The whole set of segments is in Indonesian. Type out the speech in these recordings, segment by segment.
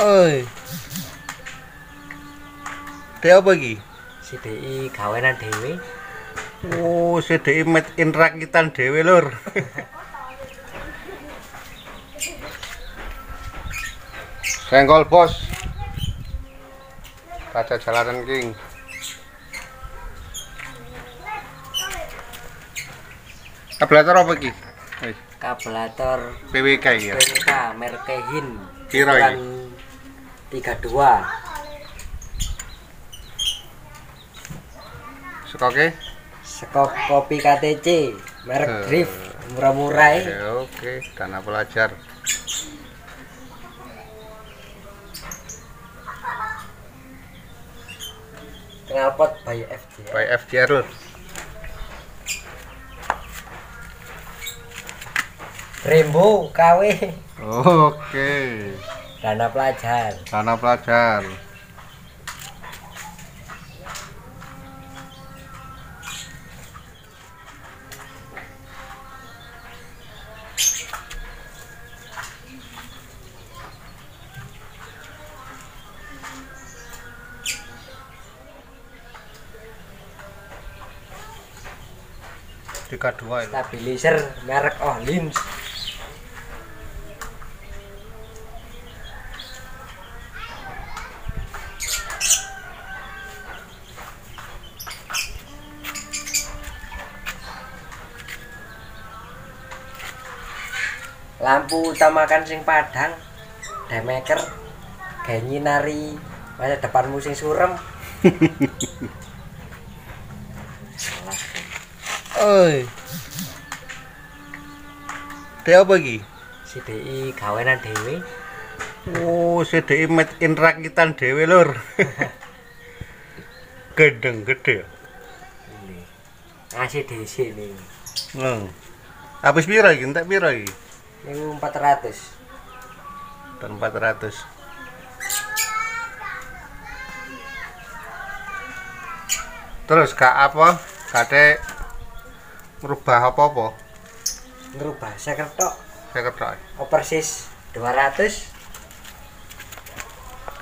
Oi. Dia apa iki? CDI gawenan dhewe. Oh, CDI made in rakitan dhewe, Lur. Senggol, Bos. Kaca jalanan King. Kabelator apa iki? Kabelator PWK ya. PK Merkehin. Piro iki? 32. Sekoke? Sekop kopi KTC merek Eh. Drift murah-murah Oke, ya. oke, dana pelajar. Knalpot by FJ. By FJR, Lur. Rembo KW Oke. Dana pelajar. Dana pelajar. Tiga dua itu. Stabilizer merek Ohlins. Lampu utamakan sing padang, demaker, gawe nyinari masa depanmu sing surem. Oi. Dia apa iki? CDI gawenan dhewe. Oh, CDI made in rakitan dhewe, Lur. Gendeng gede. Ini. Ngasih DC nih. Neng. Habis piro iki? Entek piro iki? Ini 400. Dan 400. Terus gak apa? Kate merubah apa-apa? Ngerubah saya tok Saya ketok. oversis 200.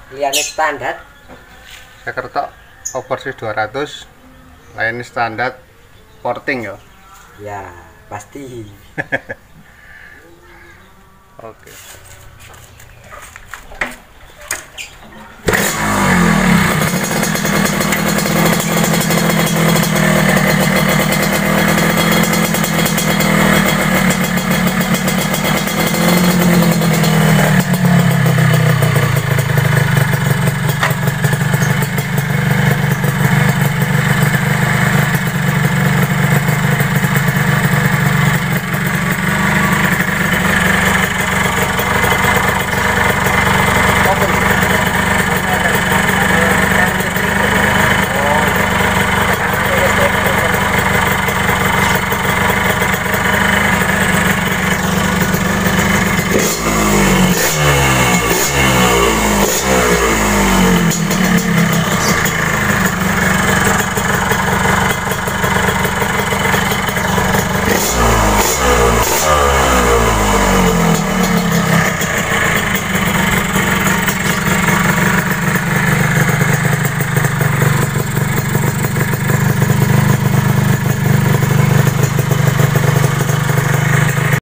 Liane standar Saya ketok overseas 200. Lain standar porting ya. ya pasti okay.